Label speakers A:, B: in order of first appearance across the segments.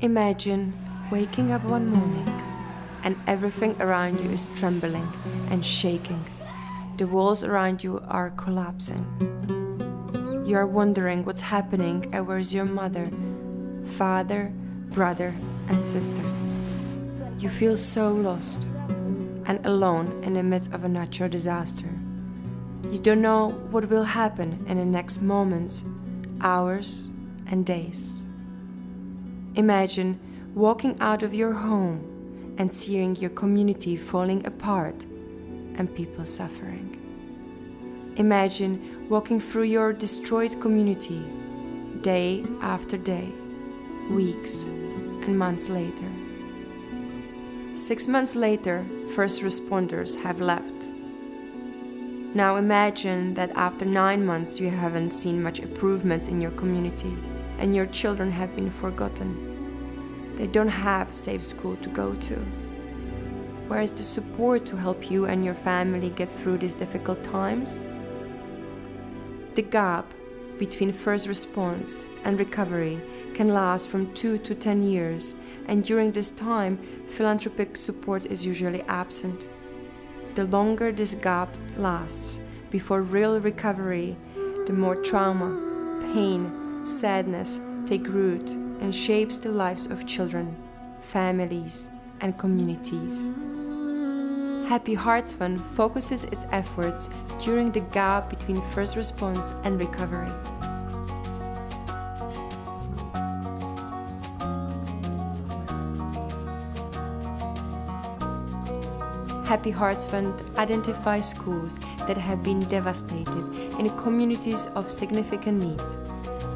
A: Imagine waking up one morning and everything around you is trembling and shaking. The walls around you are collapsing. You are wondering what's happening and where's your mother, father, brother, and sister. You feel so lost and alone in the midst of a natural disaster. You don't know what will happen in the next moments, hours, and days. Imagine walking out of your home and seeing your community falling apart and people suffering. Imagine walking through your destroyed community day after day, weeks and months later. Six months later, first responders have left. Now imagine that after nine months you haven't seen much improvements in your community and your children have been forgotten. They don't have safe school to go to. Where is the support to help you and your family get through these difficult times? The gap between first response and recovery can last from 2 to 10 years, and during this time, philanthropic support is usually absent. The longer this gap lasts before real recovery, the more trauma, pain, sadness take root and shapes the lives of children, families, and communities. Happy Hearts Fund focuses its efforts during the gap between first response and recovery. Happy Hearts Fund identifies schools that have been devastated in communities of significant need.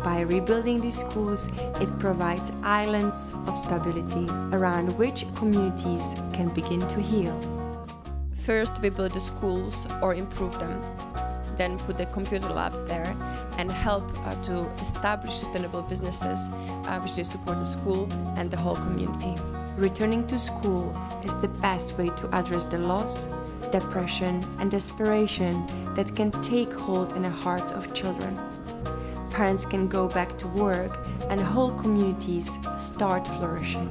A: By rebuilding these schools, it provides islands of stability around which communities can begin to heal. First, we build the schools or improve them, then put the computer labs there and help uh, to establish sustainable businesses uh, which they support the school and the whole community. Returning to school is the best way to address the loss, depression, and desperation that can take hold in the hearts of children. Parents can go back to work and whole communities start flourishing.